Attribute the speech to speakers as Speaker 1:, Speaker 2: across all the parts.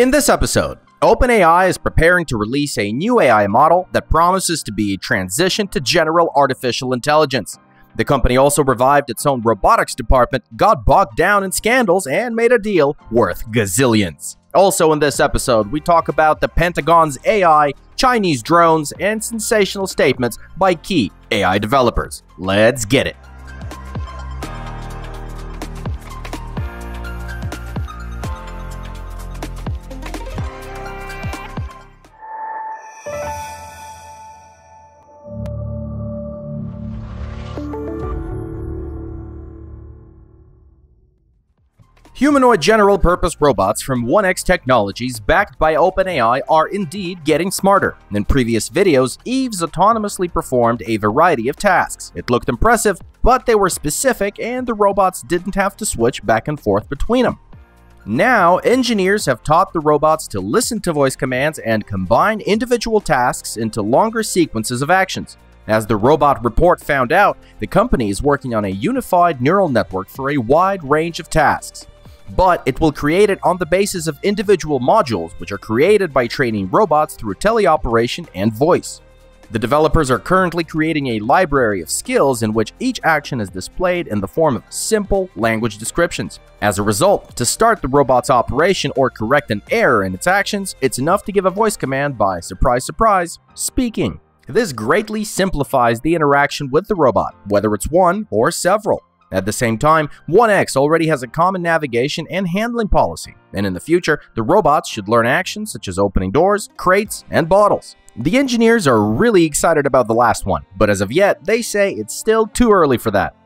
Speaker 1: In this episode, OpenAI is preparing to release a new AI model that promises to be a transition to general artificial intelligence. The company also revived its own robotics department, got bogged down in scandals, and made a deal worth gazillions. Also, in this episode, we talk about the Pentagon's AI, Chinese drones, and sensational statements by key AI developers. Let's get it. Humanoid general purpose robots from 1X Technologies, backed by OpenAI, are indeed getting smarter. In previous videos, Eves autonomously performed a variety of tasks. It looked impressive, but they were specific and the robots didn't have to switch back and forth between them. Now, engineers have taught the robots to listen to voice commands and combine individual tasks into longer sequences of actions. As the Robot Report found out, the company is working on a unified neural network for a wide range of tasks but it will create it on the basis of individual modules which are created by training robots through teleoperation and voice. The developers are currently creating a library of skills in which each action is displayed in the form of simple language descriptions. As a result, to start the robot's operation or correct an error in its actions, it's enough to give a voice command by, surprise surprise, speaking. This greatly simplifies the interaction with the robot, whether it's one or several. At the same time, 1X already has a common navigation and handling policy, and in the future, the robots should learn actions such as opening doors, crates, and bottles. The engineers are really excited about the last one, but as of yet, they say it's still too early for that.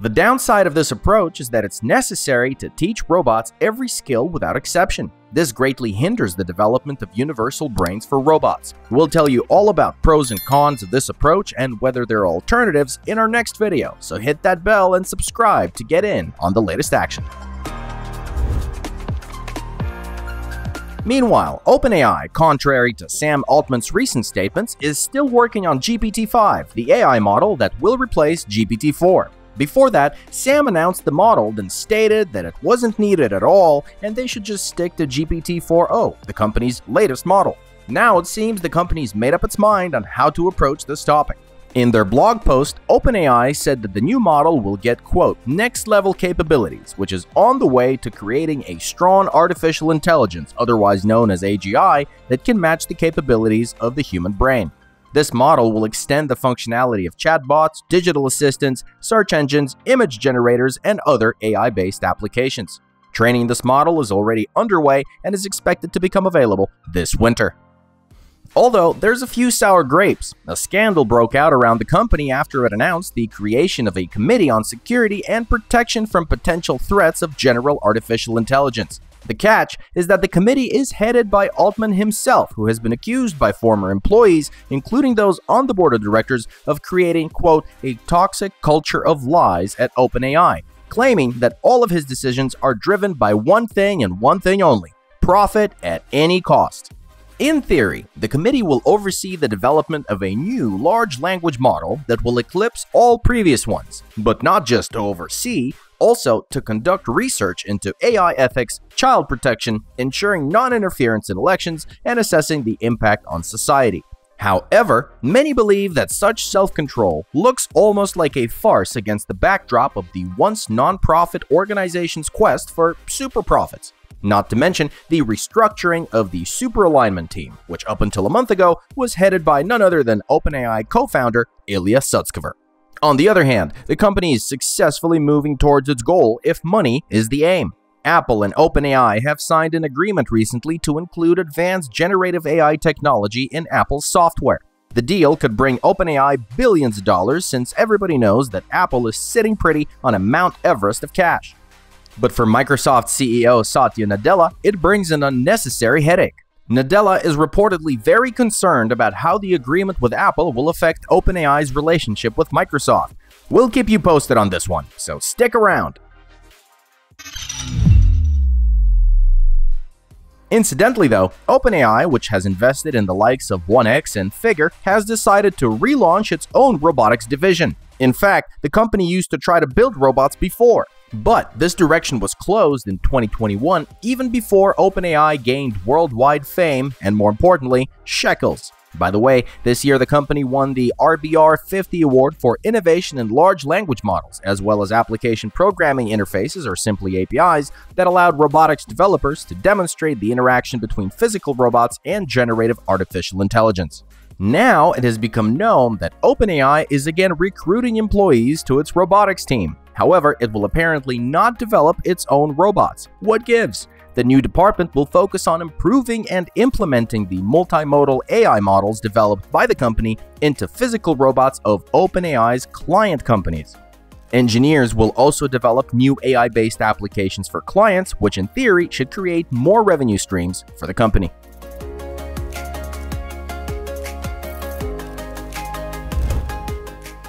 Speaker 1: The downside of this approach is that it's necessary to teach robots every skill without exception. This greatly hinders the development of universal brains for robots. We'll tell you all about pros and cons of this approach and whether there are alternatives in our next video, so hit that bell and subscribe to get in on the latest action. Meanwhile, OpenAI, contrary to Sam Altman's recent statements, is still working on GPT-5, the AI model that will replace GPT-4. Before that, Sam announced the model, then stated that it wasn't needed at all and they should just stick to GPT-4o, the company's latest model. Now it seems the company's made up its mind on how to approach this topic. In their blog post, OpenAI said that the new model will get, quote, next level capabilities, which is on the way to creating a strong artificial intelligence, otherwise known as AGI, that can match the capabilities of the human brain. This model will extend the functionality of chatbots, digital assistants, search engines, image generators, and other AI-based applications. Training this model is already underway and is expected to become available this winter. Although there's a few sour grapes, a scandal broke out around the company after it announced the creation of a committee on security and protection from potential threats of general artificial intelligence. The catch is that the committee is headed by Altman himself, who has been accused by former employees, including those on the board of directors, of creating, quote, a toxic culture of lies at OpenAI, claiming that all of his decisions are driven by one thing and one thing only profit at any cost. In theory, the committee will oversee the development of a new large language model that will eclipse all previous ones, but not just to oversee, also to conduct research into AI ethics, child protection, ensuring non-interference in elections, and assessing the impact on society. However, many believe that such self-control looks almost like a farce against the backdrop of the once non-profit organization's quest for super profits. Not to mention the restructuring of the Super Alignment team, which up until a month ago was headed by none other than OpenAI co-founder Ilya Sutskever. On the other hand, the company is successfully moving towards its goal if money is the aim. Apple and OpenAI have signed an agreement recently to include advanced generative AI technology in Apple's software. The deal could bring OpenAI billions of dollars since everybody knows that Apple is sitting pretty on a Mount Everest of cash. But for Microsoft CEO Satya Nadella, it brings an unnecessary headache. Nadella is reportedly very concerned about how the agreement with Apple will affect OpenAI's relationship with Microsoft. We'll keep you posted on this one, so stick around. Incidentally though, OpenAI, which has invested in the likes of 1X and Figure, has decided to relaunch its own robotics division. In fact, the company used to try to build robots before. But this direction was closed in 2021 even before OpenAI gained worldwide fame and, more importantly, shekels. By the way, this year the company won the RBR 50 Award for Innovation in Large Language Models, as well as application programming interfaces, or simply APIs, that allowed robotics developers to demonstrate the interaction between physical robots and generative artificial intelligence. Now, it has become known that OpenAI is again recruiting employees to its robotics team. However, it will apparently not develop its own robots. What gives? The new department will focus on improving and implementing the multimodal AI models developed by the company into physical robots of OpenAI's client companies. Engineers will also develop new AI-based applications for clients, which in theory should create more revenue streams for the company.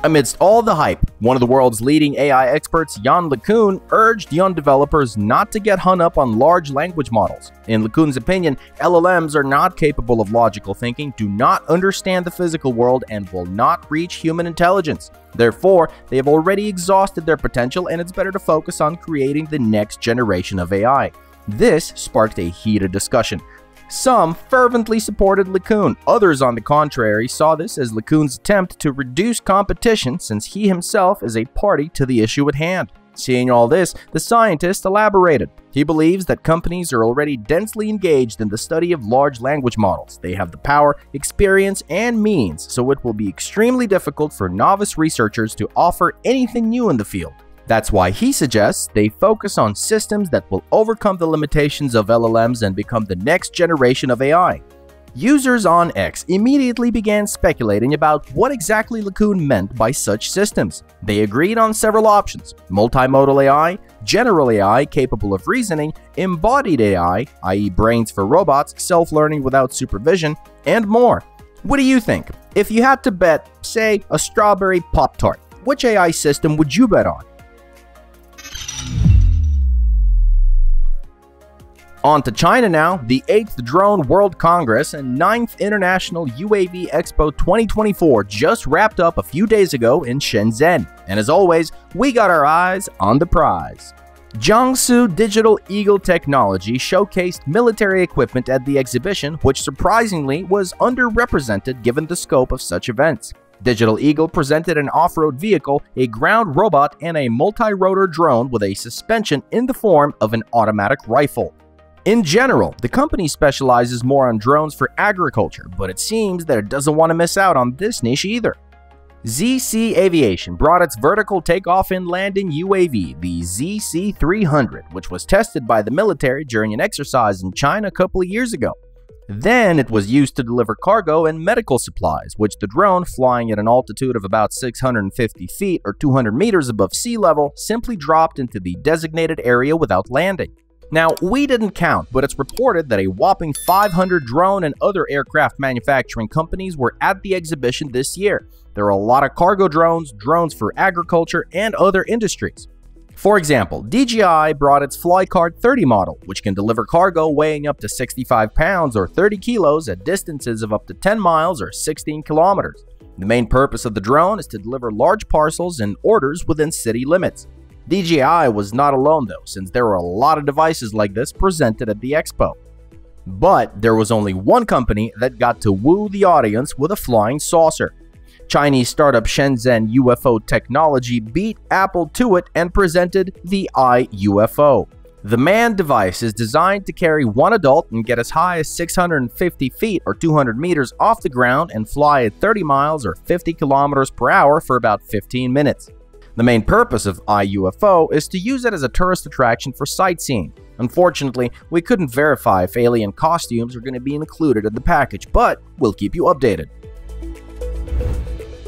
Speaker 1: Amidst all the hype, one of the world's leading AI experts, Yann LeCun, urged young developers not to get hung up on large language models. In LeCun's opinion, LLMs are not capable of logical thinking, do not understand the physical world, and will not reach human intelligence. Therefore, they have already exhausted their potential and it's better to focus on creating the next generation of AI. This sparked a heated discussion. Some fervently supported LeCun. Others, on the contrary, saw this as LeCun's attempt to reduce competition since he himself is a party to the issue at hand. Seeing all this, the scientist elaborated. He believes that companies are already densely engaged in the study of large language models. They have the power, experience, and means, so it will be extremely difficult for novice researchers to offer anything new in the field. That's why he suggests they focus on systems that will overcome the limitations of LLMs and become the next generation of AI. Users on X immediately began speculating about what exactly LeCun meant by such systems. They agreed on several options multimodal AI, general AI capable of reasoning, embodied AI, i.e., brains for robots, self learning without supervision, and more. What do you think? If you had to bet, say, a strawberry Pop Tart, which AI system would you bet on? On to China now. The 8th Drone World Congress and 9th International UAV Expo 2024 just wrapped up a few days ago in Shenzhen. And as always, we got our eyes on the prize. Jiangsu Digital Eagle Technology showcased military equipment at the exhibition, which surprisingly was underrepresented given the scope of such events. Digital Eagle presented an off-road vehicle, a ground robot, and a multi-rotor drone with a suspension in the form of an automatic rifle. In general, the company specializes more on drones for agriculture, but it seems that it doesn't want to miss out on this niche either. ZC Aviation brought its vertical takeoff and landing UAV, the ZC-300, which was tested by the military during an exercise in China a couple of years ago. Then it was used to deliver cargo and medical supplies, which the drone, flying at an altitude of about 650 feet or 200 meters above sea level, simply dropped into the designated area without landing. Now, we didn't count, but it's reported that a whopping 500 drone and other aircraft manufacturing companies were at the exhibition this year. There are a lot of cargo drones, drones for agriculture, and other industries. For example, DJI brought its FlyCart 30 model, which can deliver cargo weighing up to 65 pounds or 30 kilos at distances of up to 10 miles or 16 kilometers. The main purpose of the drone is to deliver large parcels and orders within city limits. DJI was not alone though, since there were a lot of devices like this presented at the expo. But there was only one company that got to woo the audience with a flying saucer. Chinese startup Shenzhen UFO Technology beat Apple to it and presented the iUFO. The manned device is designed to carry one adult and get as high as 650 feet or 200 meters off the ground and fly at 30 miles or 50 kilometers per hour for about 15 minutes. The main purpose of iUFO is to use it as a tourist attraction for sightseeing. Unfortunately, we couldn't verify if alien costumes are going to be included in the package, but we'll keep you updated.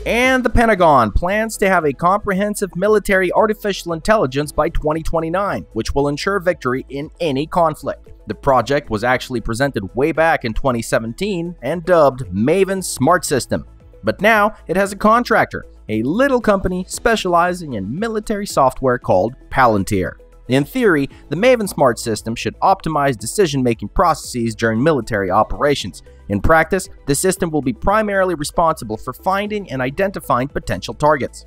Speaker 1: And the Pentagon plans to have a comprehensive military artificial intelligence by 2029, which will ensure victory in any conflict. The project was actually presented way back in 2017 and dubbed Maven Smart System. But now it has a contractor, a little company specializing in military software called Palantir. In theory, the Maven Smart system should optimize decision-making processes during military operations. In practice, the system will be primarily responsible for finding and identifying potential targets.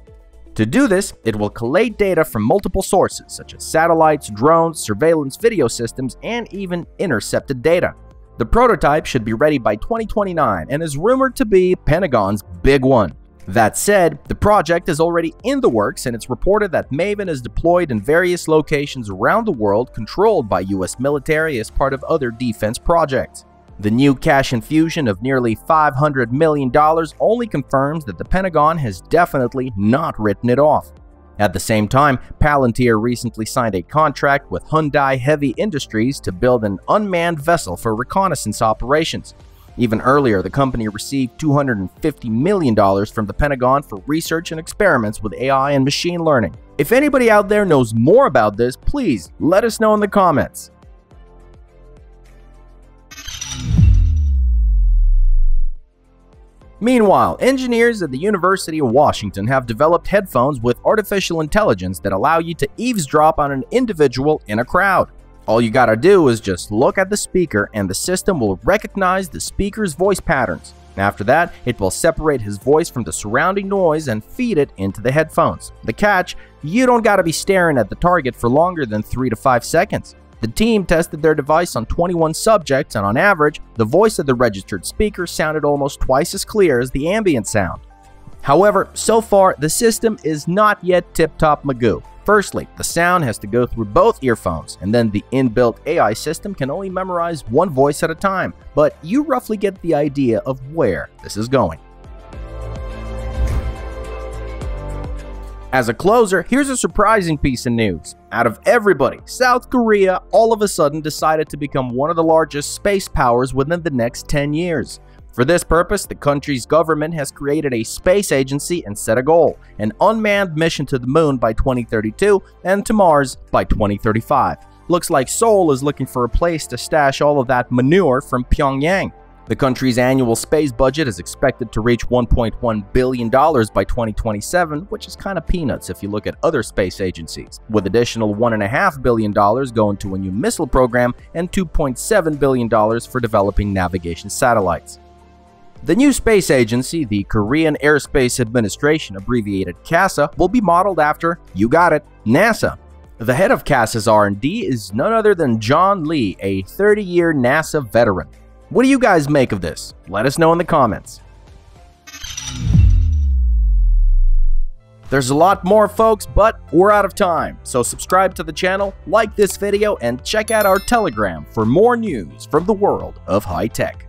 Speaker 1: To do this, it will collate data from multiple sources, such as satellites, drones, surveillance video systems, and even intercepted data. The prototype should be ready by 2029 and is rumored to be Pentagon's big one. That said, the project is already in the works and it's reported that Maven is deployed in various locations around the world controlled by US military as part of other defense projects. The new cash infusion of nearly $500 million only confirms that the Pentagon has definitely not written it off. At the same time, Palantir recently signed a contract with Hyundai Heavy Industries to build an unmanned vessel for reconnaissance operations. Even earlier, the company received $250 million from the Pentagon for research and experiments with AI and machine learning. If anybody out there knows more about this, please let us know in the comments. Meanwhile, engineers at the University of Washington have developed headphones with artificial intelligence that allow you to eavesdrop on an individual in a crowd. All you gotta do is just look at the speaker and the system will recognize the speaker's voice patterns. After that, it will separate his voice from the surrounding noise and feed it into the headphones. The catch, you don't gotta be staring at the target for longer than 3 to 5 seconds. The team tested their device on 21 subjects, and on average, the voice of the registered speaker sounded almost twice as clear as the ambient sound. However, so far, the system is not yet tip-top Magoo. Firstly, the sound has to go through both earphones, and then the inbuilt AI system can only memorize one voice at a time, but you roughly get the idea of where this is going. As a closer, here's a surprising piece of news. Out of everybody, South Korea all of a sudden decided to become one of the largest space powers within the next 10 years. For this purpose, the country's government has created a space agency and set a goal, an unmanned mission to the moon by 2032 and to Mars by 2035. Looks like Seoul is looking for a place to stash all of that manure from Pyongyang. The country's annual space budget is expected to reach $1.1 billion by 2027, which is kind of peanuts if you look at other space agencies, with additional $1.5 billion going to a new missile program and $2.7 billion for developing navigation satellites. The new space agency, the Korean Aerospace Administration, abbreviated KASA, will be modeled after, you got it, NASA. The head of KASA's R&D is none other than John Lee, a 30-year NASA veteran. What do you guys make of this? Let us know in the comments. There's a lot more folks, but we're out of time. So subscribe to the channel, like this video, and check out our Telegram for more news from the world of high tech.